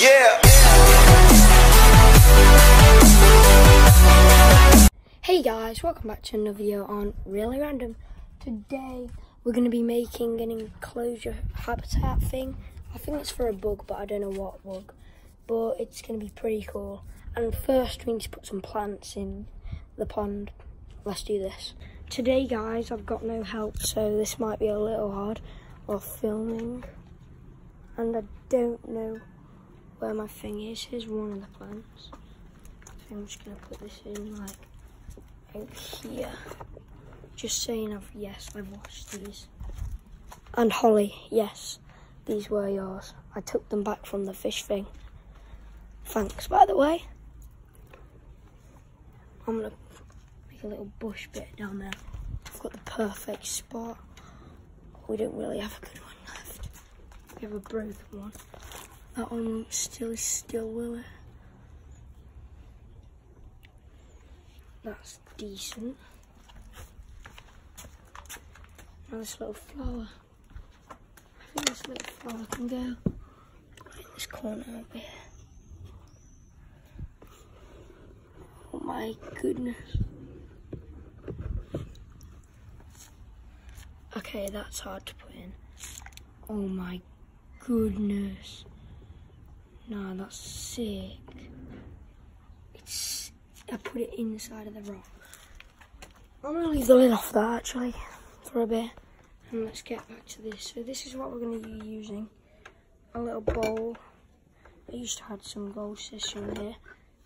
Yeah. Hey guys, welcome back to another video on Really Random. Today we're going to be making an enclosure habitat thing. I think it's for a bug, but I don't know what bug. But it's going to be pretty cool. And first we need to put some plants in the pond. Let's do this. Today guys, I've got no help, so this might be a little hard while filming. And I don't know where my thing is. Here's one of the plants. I think I'm just going to put this in like out here. Just saying, I've yes, I've washed these. And Holly, yes, these were yours. I took them back from the fish thing. Thanks, by the way. I'm gonna make a little bush bit down there. I've got the perfect spot. We don't really have a good one left. We have a broken one. That one still is still will it? That's decent. Now this little flower. I think this little flower can go right in this corner over here. Oh my goodness. Okay, that's hard to put in. Oh my goodness. Nah, that's sick. It's I put it inside of the rock. I'm gonna leave the lid off that actually for a bit. And let's get back to this. So this is what we're gonna be using. A little bowl. I used to have some gold in here.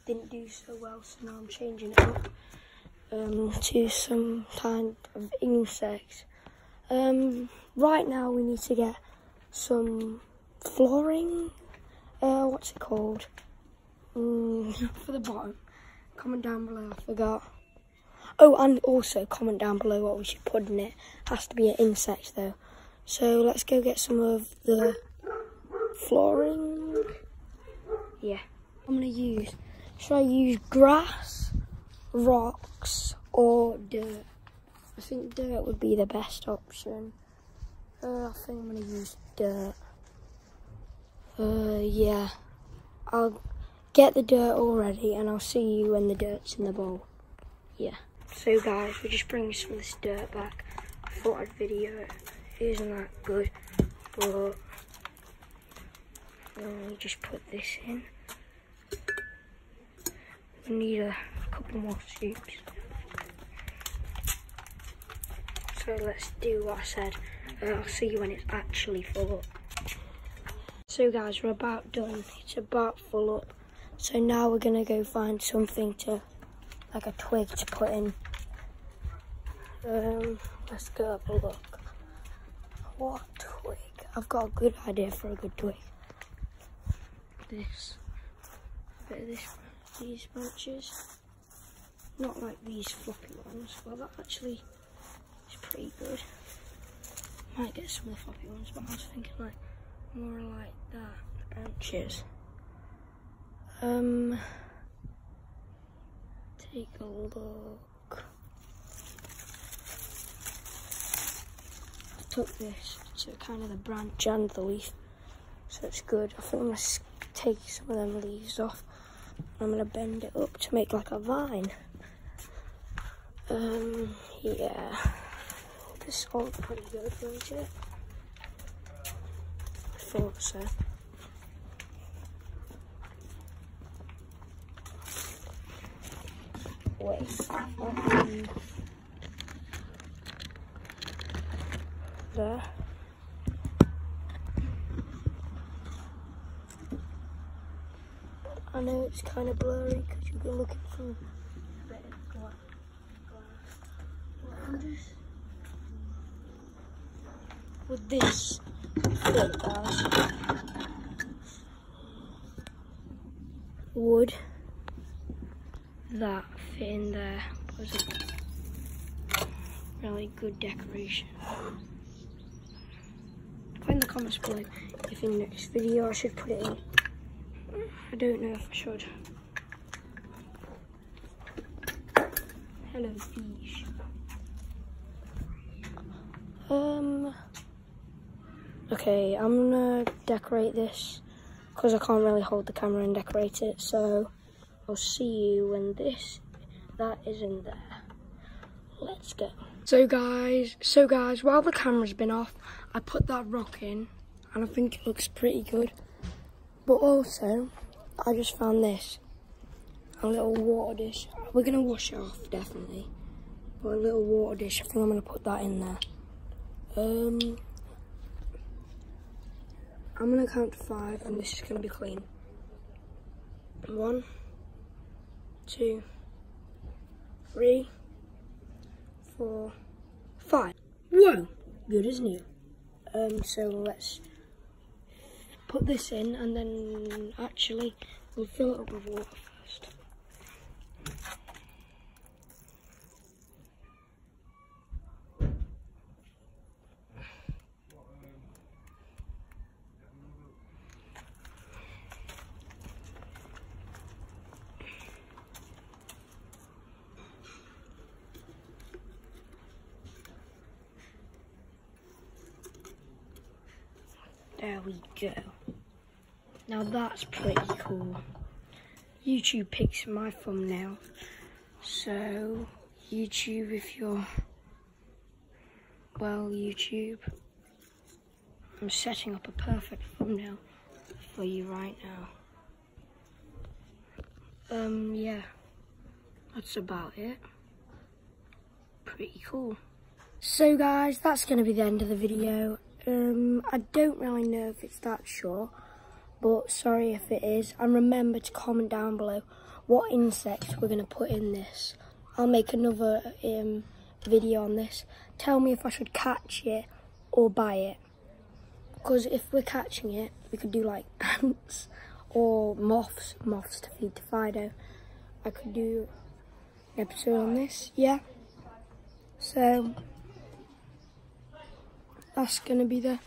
Didn't do so well, so now I'm changing it up um, to some kind of insect. Um, right now we need to get some flooring. Uh, what's it called? Mm, for the bottom. Comment down below, I forgot. Oh, and also comment down below what we should put in it. Has to be an insect though. So let's go get some of the flooring. Yeah. I'm gonna use, should I use grass, rocks, or dirt? I think dirt would be the best option. Uh, I think I'm gonna use dirt. Uh, yeah. I'll get the dirt already and I'll see you when the dirt's in the bowl. Yeah. So guys, we're just bringing some of this dirt back. I thought I'd video it. It isn't that good, but we just put this in. We need a couple more scoops. So let's do what I said. Uh, I'll see you when it's actually full up. So guys, we're about done. It's about full up. So now we're gonna go find something to, like a twig to put in. Um, let's go have a look. What twig? I've got a good idea for a good twig. This. Bit of this, these branches. Not like these floppy ones. Well, that actually is pretty good. Might get some of the floppy ones, but I was thinking like more like that branches. Um, take a look. I took this to kind of the branch and the leaf, so it's good. I think I'm gonna take some of them leaves off. I'm gonna bend it up to make like a vine. Um, yeah, this all pretty good, isn't it? Thought so. Wait, um, there. I know it's kind of blurry because you've been looking. Just, with this wood that fit in there was a really good decoration. Put in the comments below if in the next video I should put it in. I don't know if I should. Hello fish. Um okay, I'm gonna decorate this because I can't really hold the camera and decorate it. So I'll see you when this, that is in there. Let's go. So guys, so guys, while the camera's been off, I put that rock in and I think it looks pretty good. But also, I just found this, a little water dish. We're gonna wash it off, definitely. But a little water dish, I think I'm gonna put that in there. Um, I'm gonna count to five and this is gonna be clean. One, two, three, four, five. Whoa, good as new. Um, so let's put this in and then actually we'll fill it up with water first. There we go. Now that's pretty cool. YouTube picks my thumbnail. So, YouTube, if you're, well, YouTube, I'm setting up a perfect thumbnail for you right now. Um, yeah, that's about it. Pretty cool. So guys, that's going to be the end of the video. Um, I don't really know if it's that short, but sorry if it is. And remember to comment down below what insects we're going to put in this. I'll make another um, video on this. Tell me if I should catch it or buy it. Because if we're catching it, we could do like ants or moths, moths to feed to Fido. I could do an episode on this, yeah. So, that's going to be the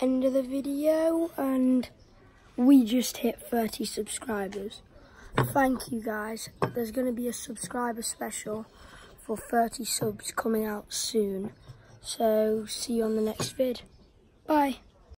end of the video and we just hit 30 subscribers. Thank you guys. There's going to be a subscriber special for 30 subs coming out soon. So see you on the next vid. Bye.